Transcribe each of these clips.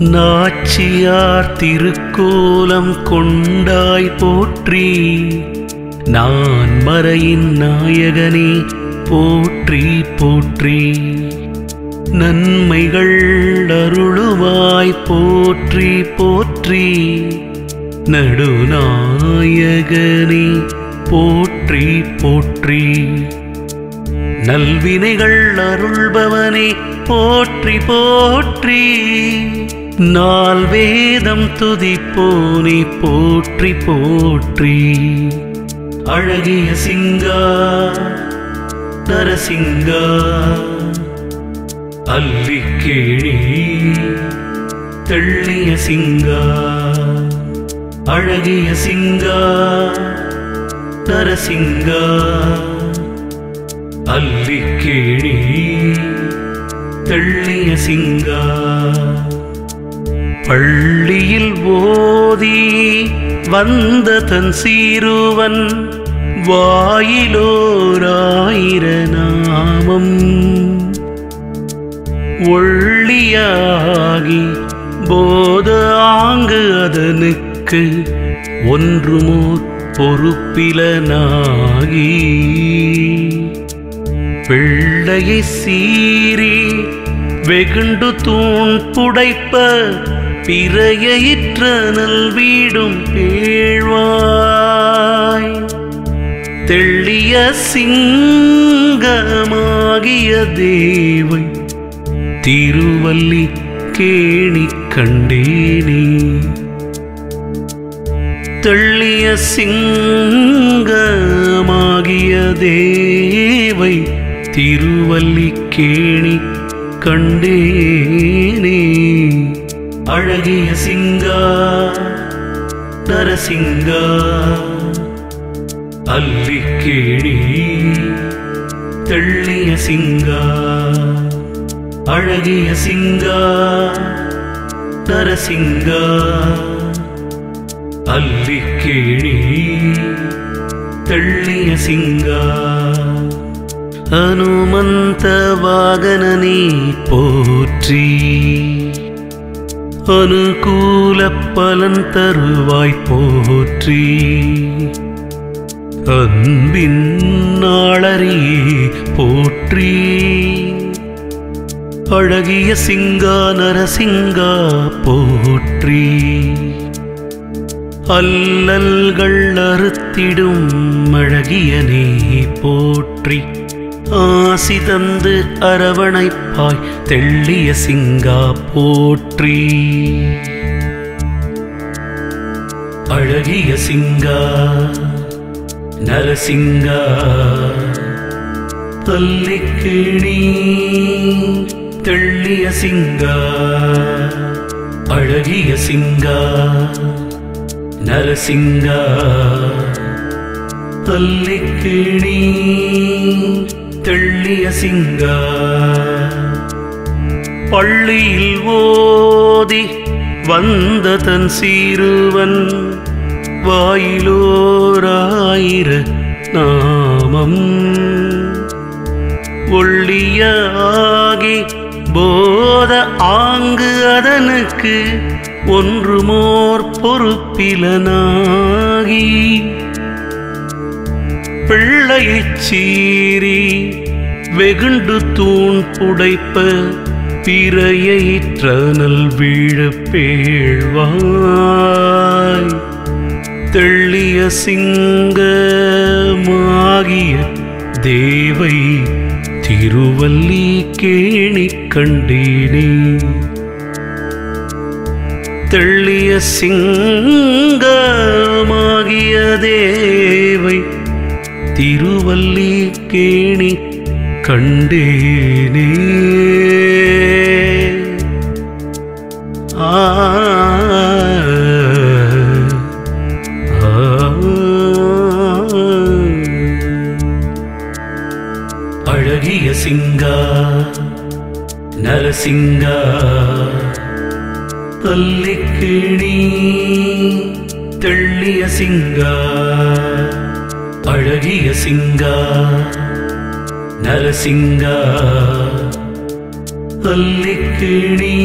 நாச்சியார் திருக்கோலம் கொண்டாய் போற்றி. நான் மறையின் நாயகனே போற்றி போற்றி. நன்மைகள் அருளுவாய் போற்றி போற்றி. நடுநாயகனே போற்றி போற்றி. நல்வினைகள் அருள்பவனே போற்றி போற்றி. நால் வேதம் துதிப்போனை போற்றி போற்றி. அழகிய சிங்கா நரசிங்கா அல்லிக்கேணி தெள்ளிய சிங்கா. அழகிய சிங்கா நரசிங்கா அல்லிக்கேணி தெள்ளிய சிங்கா. பள்ளியில் ஓதி வந்த தன் சீருவன் வாயிலோராயிர நாமம் ஒள்ளியாகி போத ஆங்கு அதனுக்கு ஒன்றுமோ பொறுப்பிலனாகி. பிள்ளையை சீறி வெகுண்டு தூண் புடைப்ப பிறையிற்ற நல்வீடும் பேழ்வாய். தெள்ளிய சிங்கமாகிய தேவை திருவல்லி கேணி கண்டேனே. தெள்ளிய சிங்கமாகிய தேவை திருவல்லி கேணி கண்டேனே. அழகிய சிங்கா நரசிங்கா அல்லிக்கேணி தெள்ளிய சிங்கா அழகிய சிங்கா நரசிங்கா அல்லிக்கேணி தெள்ளிய சிங்கா. அனுமந்த வாகனனே போற்றி அனுகூல பலன் தருவாய் போற்றி. அன்பின் நாளறியே போற்றி. அழகிய சிங்கா நரசிங்கா போற்றி. அல்லல்கள் அறுத்திடும் அழகியனே போற்றி. ஆசி தந்து அரவணைப்பாய் தெள்ளிய சிங்கா போற்றி. அழகிய சிங்கா நரசிங்கா தல்லிக்கிணி தெள்ளிய சிங்கா அழகிய சிங்கா நரசிங்கா தல்லிக்கிணி தெள்ளிய சிங்கா பள்ளியில் ஓதி வந்த தன் சீருவன் வாயிலோராயிர நாமம். ஒள்ளியாகி போத ஆங்கு அதனுக்கு ஒன்றுமோர் பொறுப்பிலனாகி பிள்ளையைச் சீறி வெகுண்டு தூண் புடைப்ப பிறையற்றனல் வீழ பேழ்வாய். தெள்ளிய சிங்கமாகிய தேவை திருவல்லி கேணி கண்டேனே. தெள்ளிய சிங்கமாகிய தேவை திருவல்லி கேணி கண்டேனே. ஆ அழகிய சிங்கா நரசிங்கா தல்லிக்கிணி தெள்ளிய சிங்கா. அழகிய சிங்கா நரசிங்கா தல்லிக்கிணி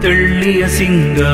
தெள்ளிய சிங்கா.